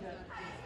Yeah.